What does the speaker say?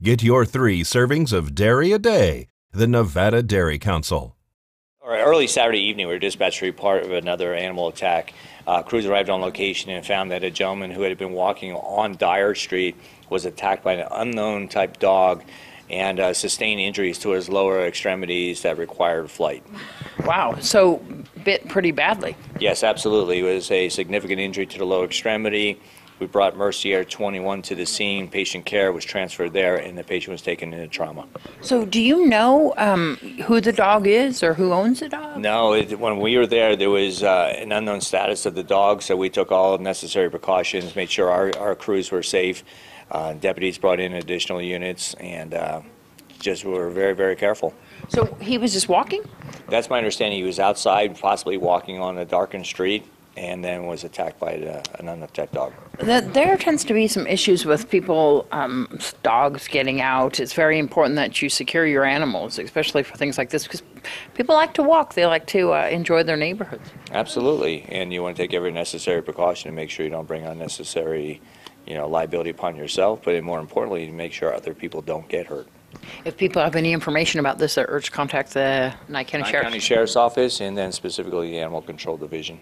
Get your three servings of dairy a day. The Nevada Dairy Council. All right, early Saturday evening, we were dispatched to report of another animal attack. Uh, crews arrived on location and found that a gentleman who had been walking on Dyer Street was attacked by an unknown type dog and uh, sustained injuries to his lower extremities that required flight. Wow. So bit pretty badly. Yes, absolutely. It was a significant injury to the lower extremity. We brought Mercy Air 21 to the scene. Patient care was transferred there, and the patient was taken into trauma. So do you know um, who the dog is or who owns the dog? No, it, when we were there, there was uh, an unknown status of the dog, so we took all necessary precautions, made sure our, our crews were safe. Uh, deputies brought in additional units, and uh, just were very, very careful. So he was just walking? That's my understanding. He was outside, possibly walking on a darkened street, and then was attacked by the, an unattacked dog. There tends to be some issues with people, um, dogs getting out. It's very important that you secure your animals, especially for things like this, because people like to walk. They like to uh, enjoy their neighborhoods. Absolutely, and you want to take every necessary precaution to make sure you don't bring unnecessary, you know, liability upon yourself, but more importantly, to make sure other people don't get hurt. If people have any information about this, I urge to contact the Nye County Nye Sheriff. County Sheriff's Office, and then specifically the Animal Control Division.